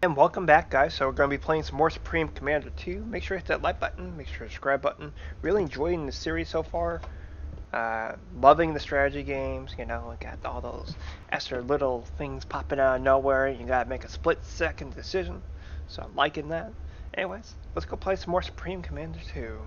And welcome back guys, so we're going to be playing some more Supreme Commander 2. Make sure to hit that like button, make sure to subscribe button. Really enjoying the series so far. Uh, loving the strategy games, you know, got all those extra little things popping out of nowhere. You gotta make a split second decision. So I'm liking that. Anyways, let's go play some more Supreme Commander 2.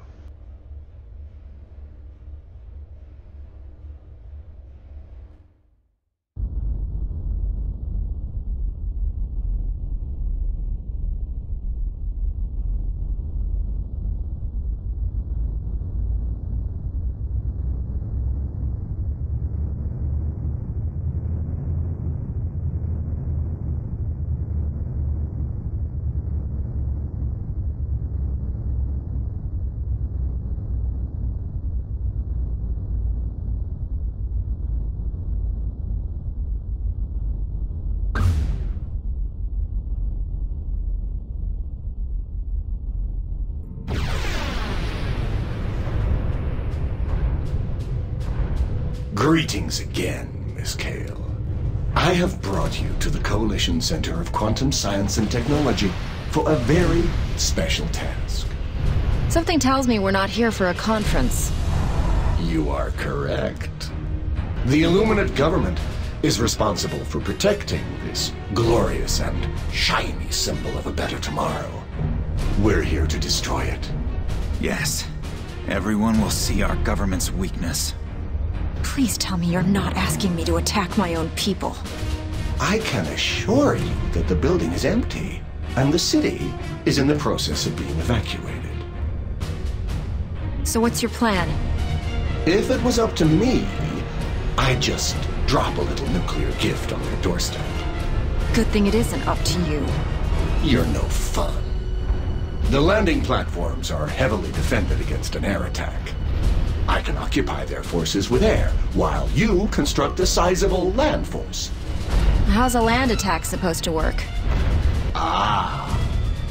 Greetings again, Miss Kael. I have brought you to the Coalition Center of Quantum Science and Technology for a very special task. Something tells me we're not here for a conference. You are correct. The Illuminate government is responsible for protecting this glorious and shiny symbol of a better tomorrow. We're here to destroy it. Yes. Everyone will see our government's weakness. Please tell me you're not asking me to attack my own people. I can assure you that the building is empty, and the city is in the process of being evacuated. So what's your plan? If it was up to me, I'd just drop a little nuclear gift on their doorstep. Good thing it isn't up to you. You're no fun. The landing platforms are heavily defended against an air attack. I can occupy their forces with air, while you construct a sizable land force. How's a land attack supposed to work? Ah,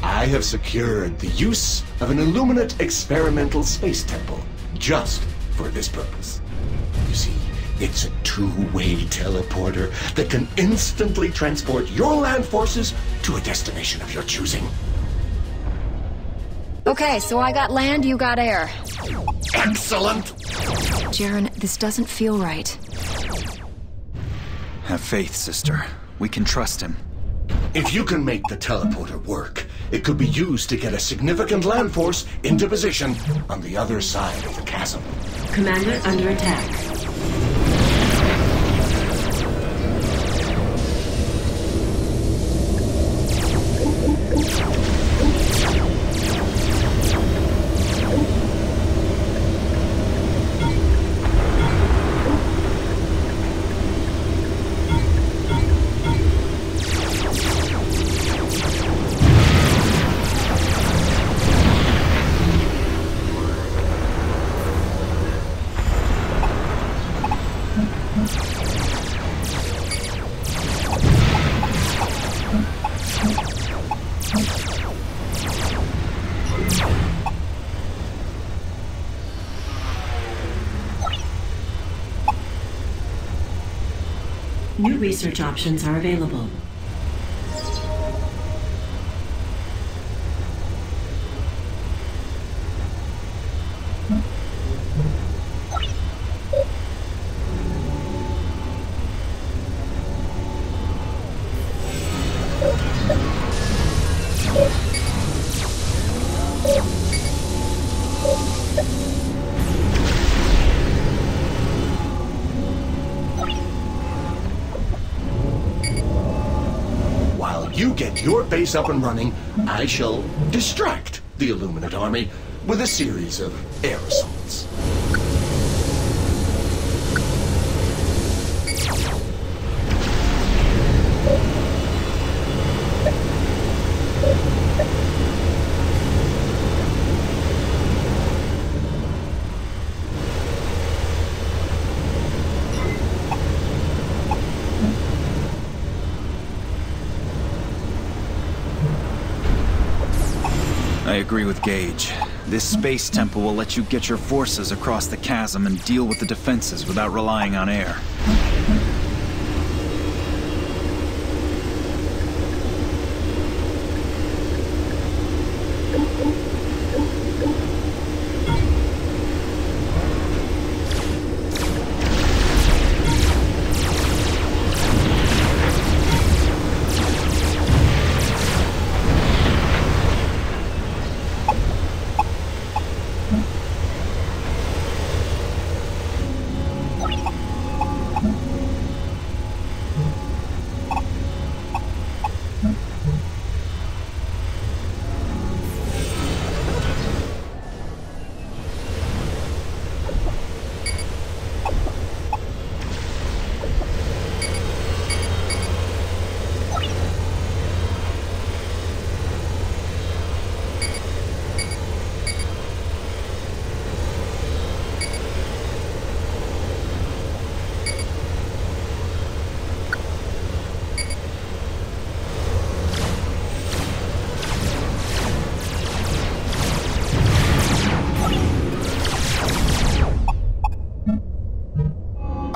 I have secured the use of an Illuminate experimental space temple just for this purpose. You see, it's a two-way teleporter that can instantly transport your land forces to a destination of your choosing. Okay, so I got land, you got air. Excellent! Jaran, this doesn't feel right. Have faith, sister. We can trust him. If you can make the teleporter work, it could be used to get a significant land force into position on the other side of the chasm. Commander under attack. New research options are available. Up and running, I shall distract the Illuminate army with a series of air agree with Gauge. This space temple will let you get your forces across the chasm and deal with the defenses without relying on air.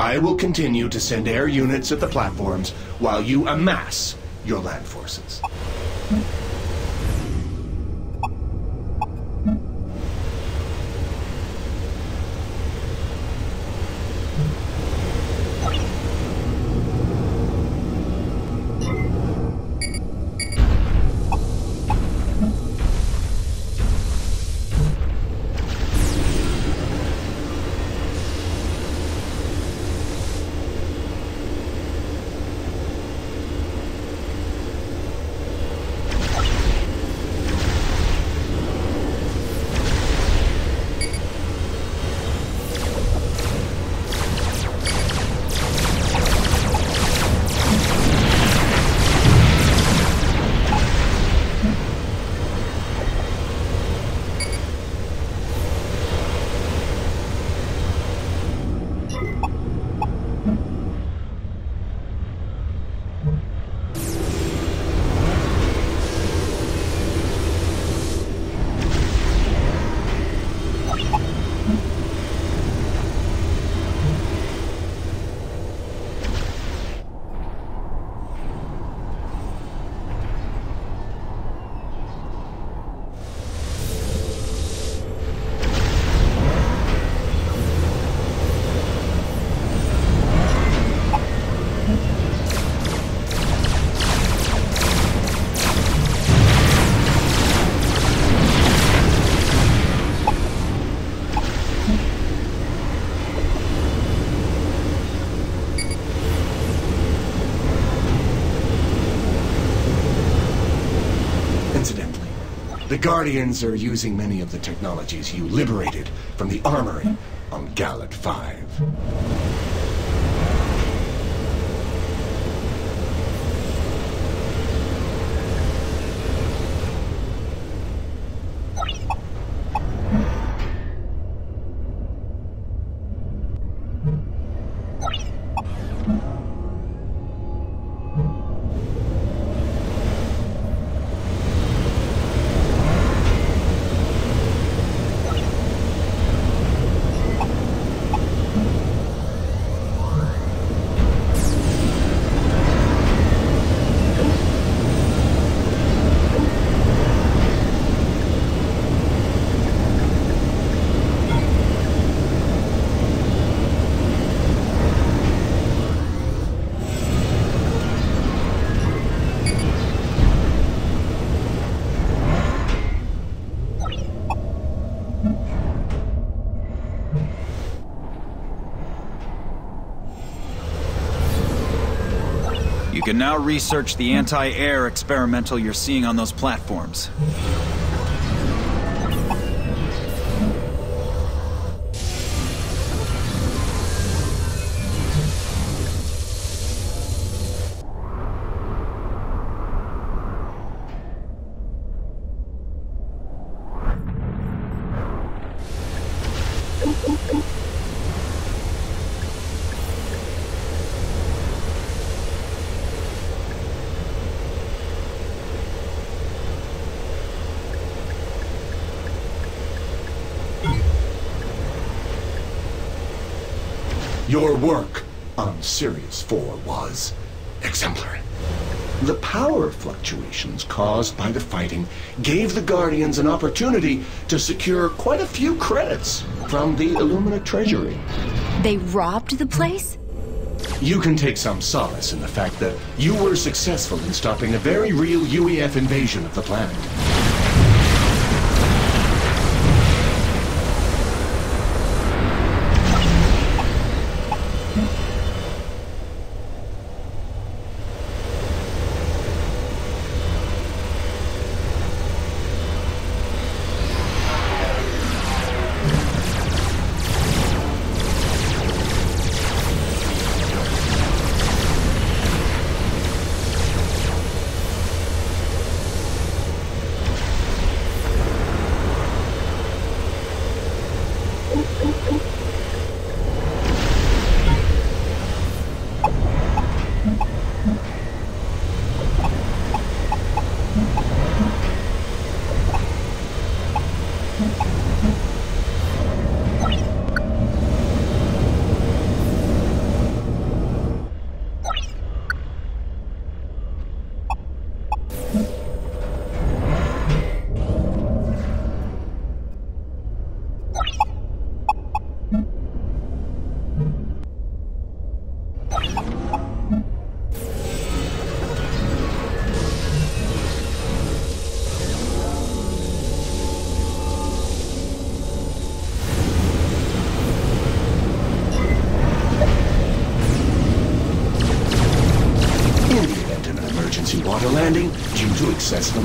I will continue to send air units at the platforms while you amass your land forces. The Guardians are using many of the technologies you liberated from the armory on Gallet 5. Can now research the anti-air experimental you're seeing on those platforms. Your work on Sirius 4 was exemplary. The power fluctuations caused by the fighting gave the Guardians an opportunity to secure quite a few credits from the Illumina Treasury. They robbed the place? You can take some solace in the fact that you were successful in stopping a very real UEF invasion of the planet.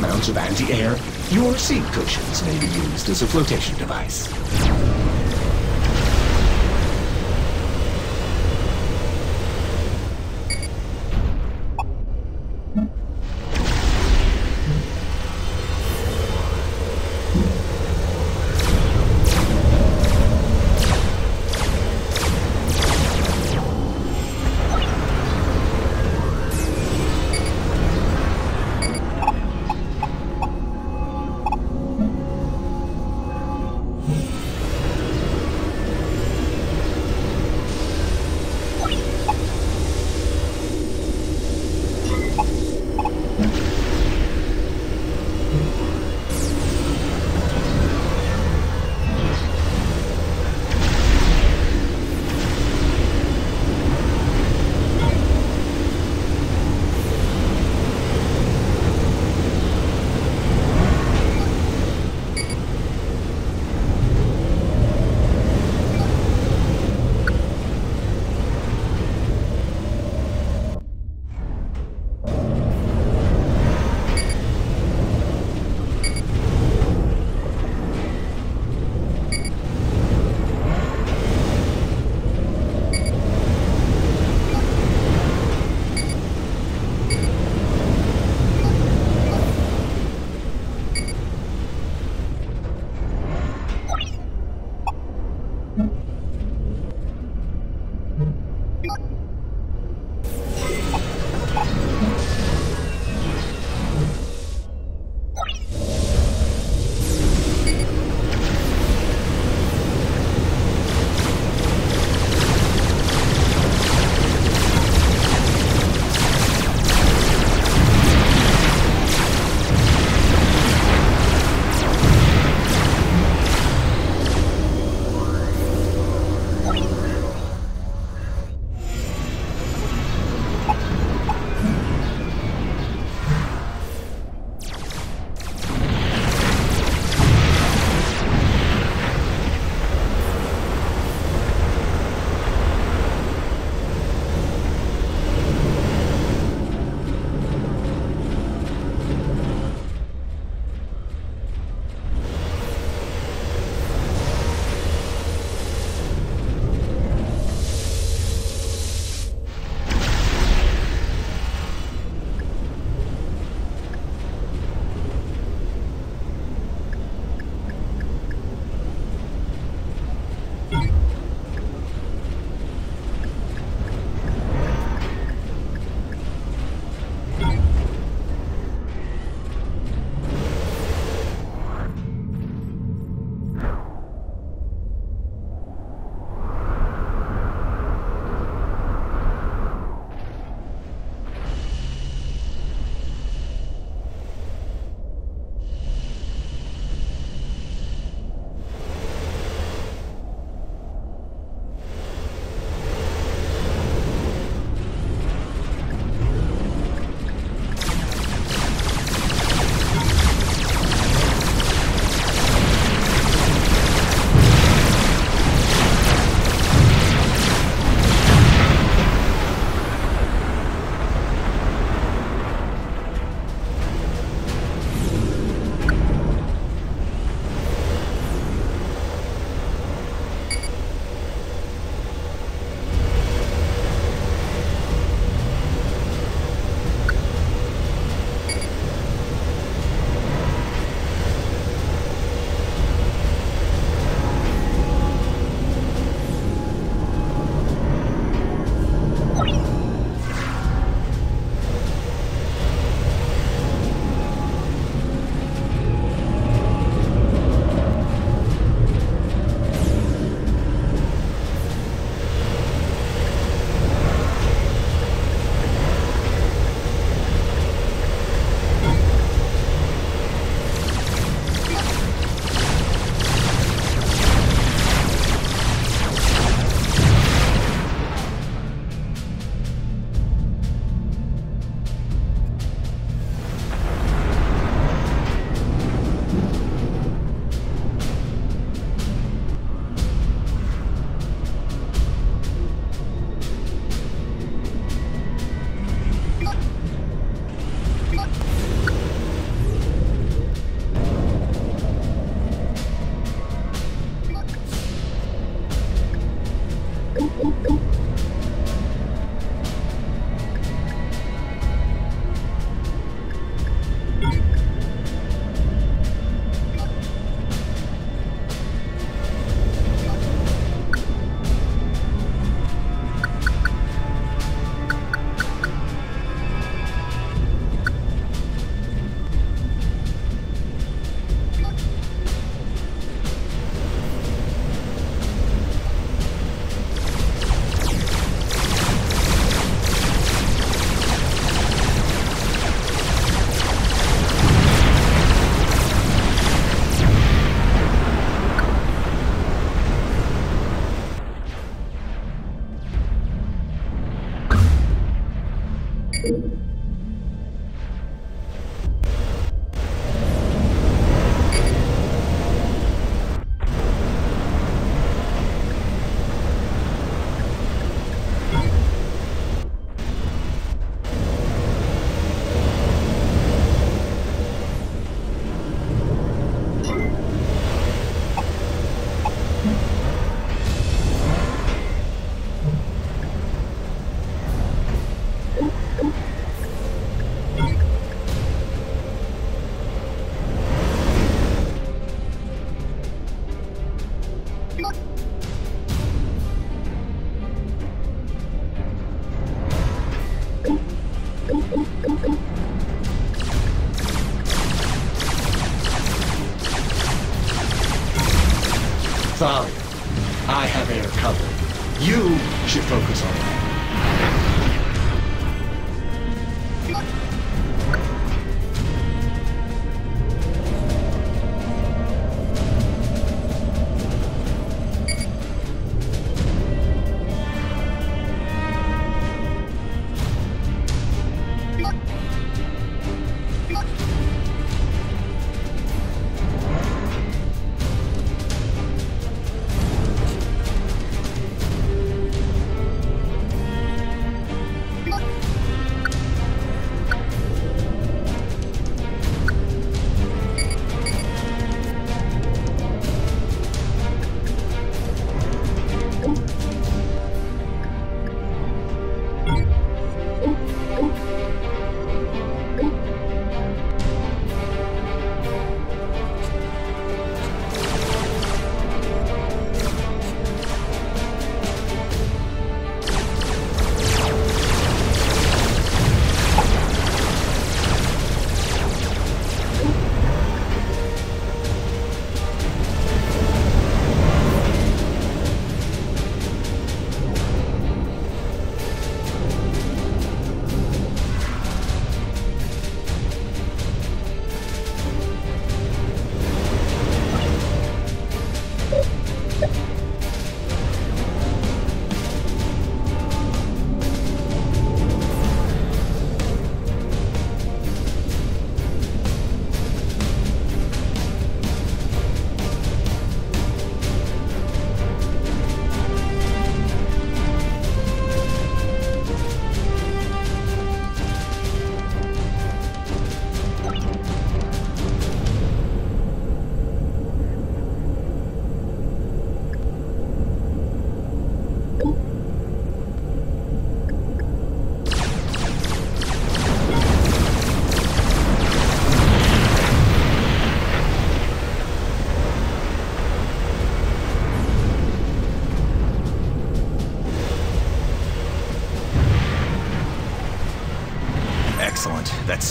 Amounts of anti-air, your seat cushions may be used as a flotation device.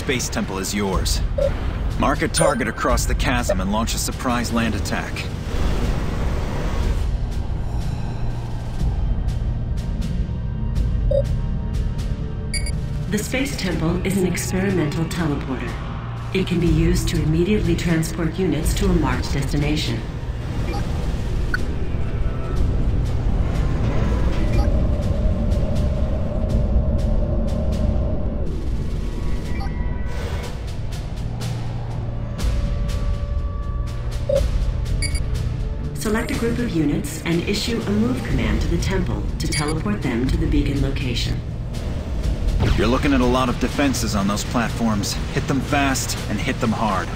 Space temple is yours. Mark a target across the chasm and launch a surprise land attack. The Space Temple is an experimental teleporter. It can be used to immediately transport units to a marked destination. Select a group of units and issue a move command to the temple to teleport them to the beacon location. You're looking at a lot of defenses on those platforms. Hit them fast and hit them hard.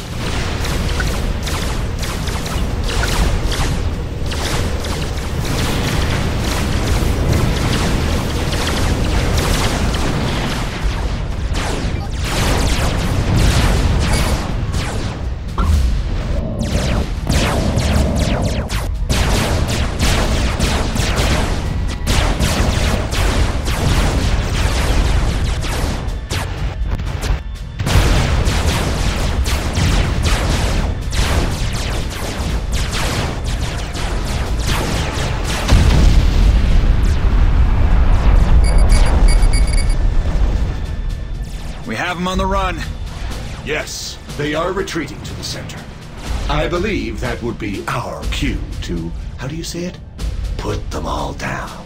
Retreating to the center. I believe that would be our cue to, how do you say it? Put them all down.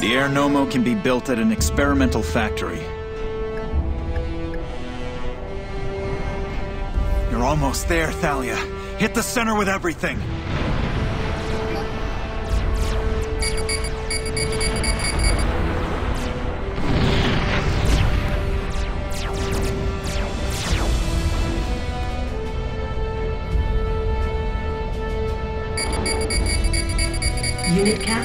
The Air Nomo can be built at an experimental factory. You're almost there, Thalia. Hit the center with everything. Unit cap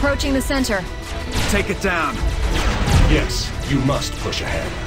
approaching the center. Take it down. Yes, you must push ahead.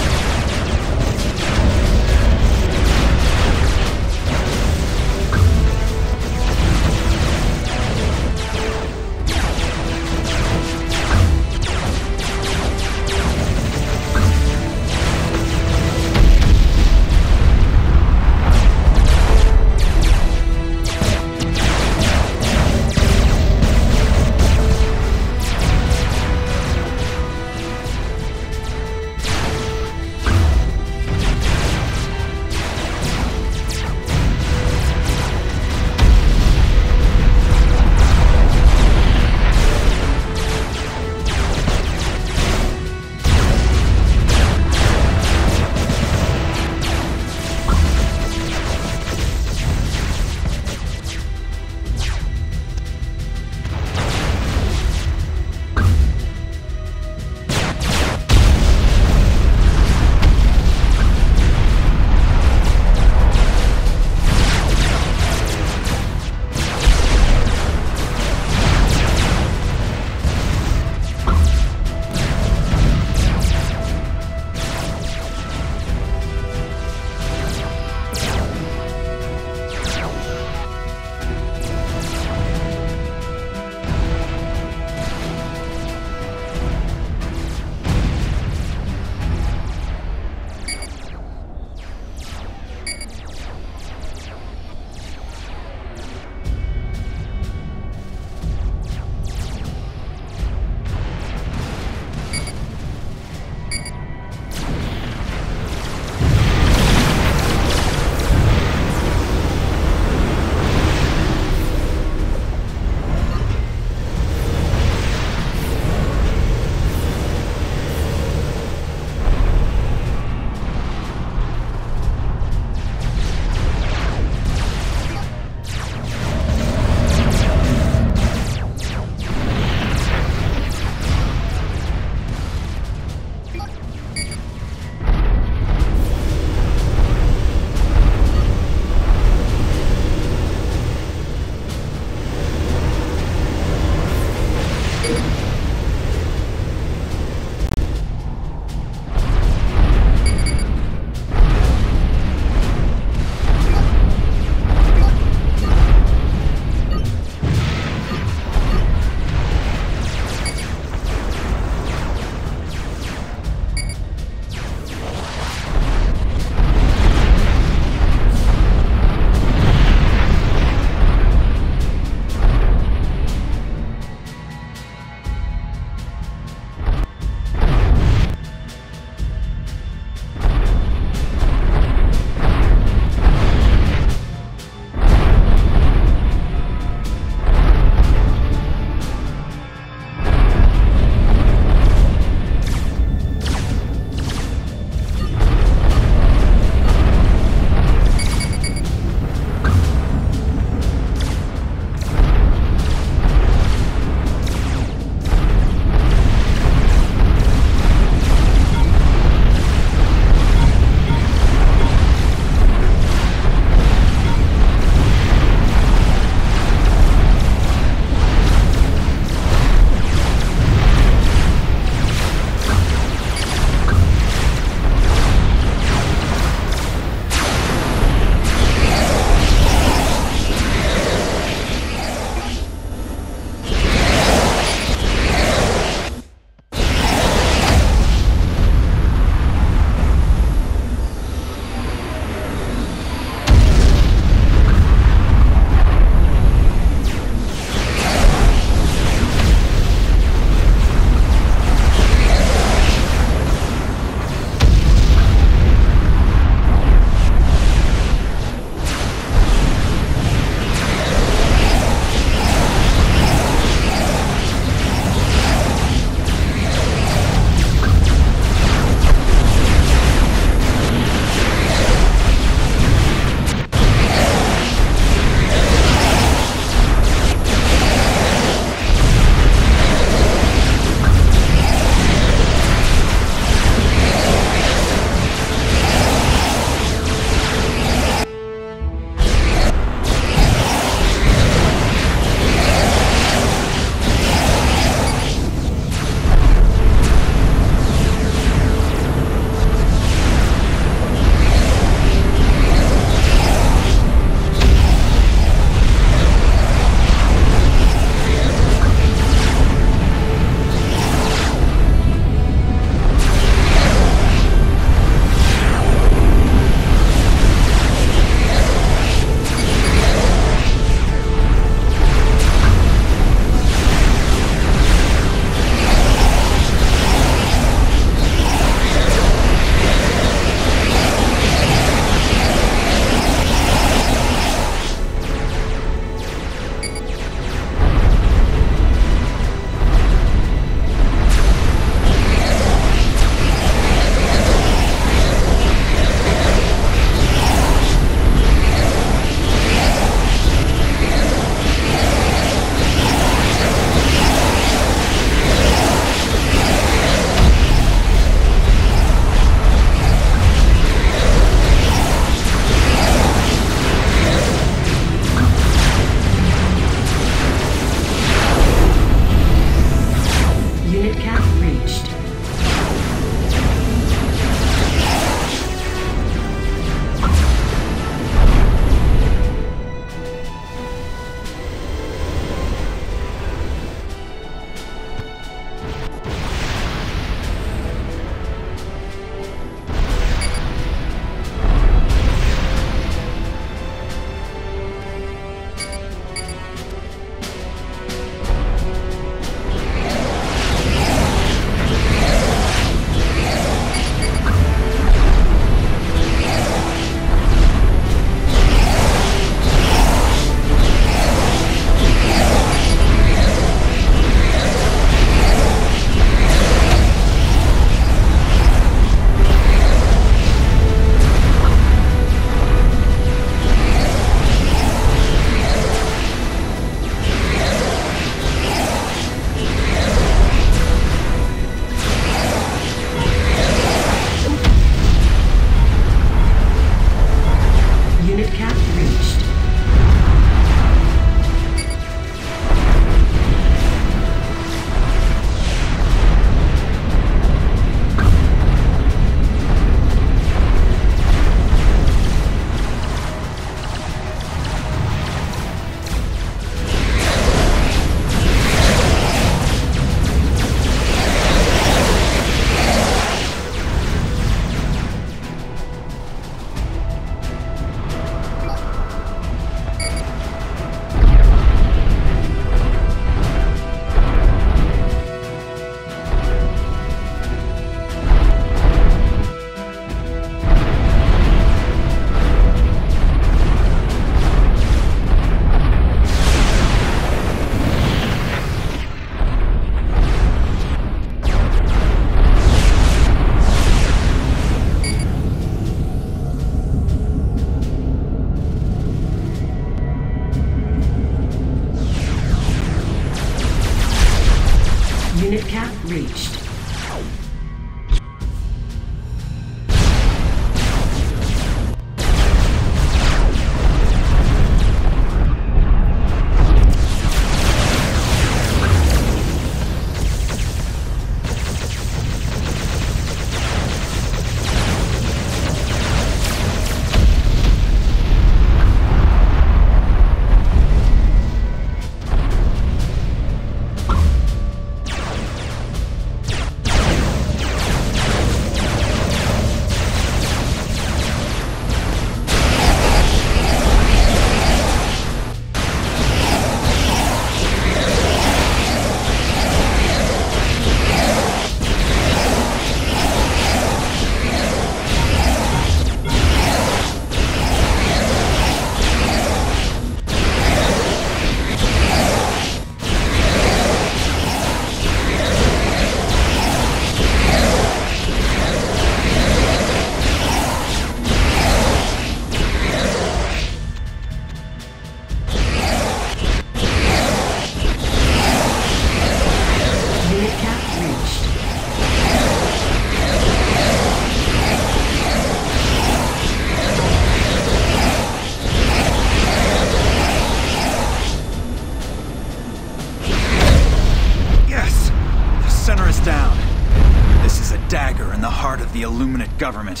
Government.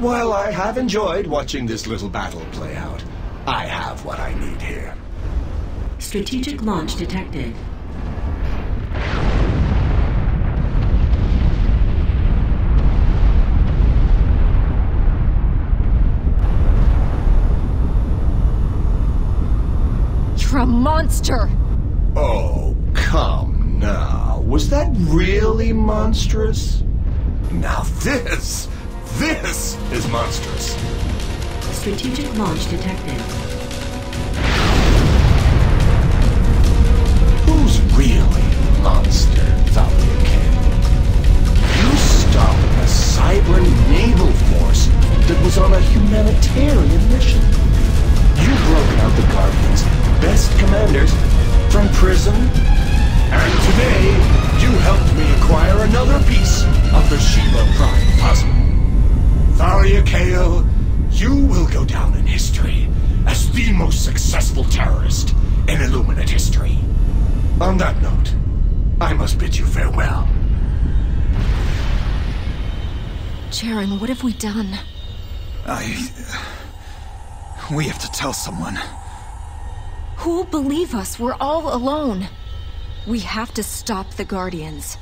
While I have enjoyed watching this little battle play out, I have what I need here. Strategic launch detected. You're a monster! Was that really monstrous? Now this, this is monstrous. Strategic launch detected. Have we done? I... We have to tell someone. Who'll believe us? We're all alone. We have to stop the Guardians.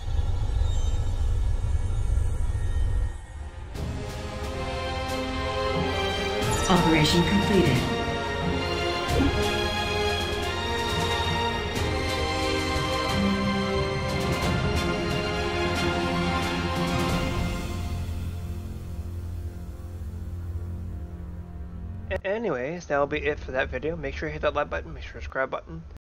Operation completed. Anyways, that'll be it for that video. Make sure you hit that like button, make sure to subscribe button.